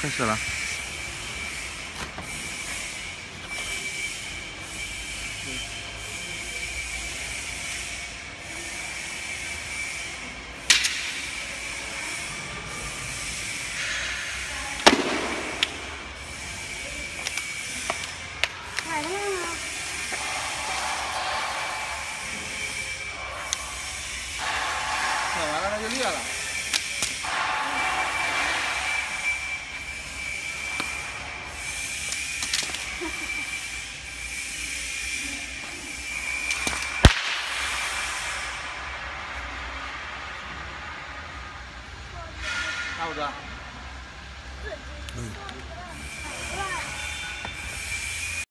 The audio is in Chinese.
开始了。了。踩完了它就裂了。差不多。嗯。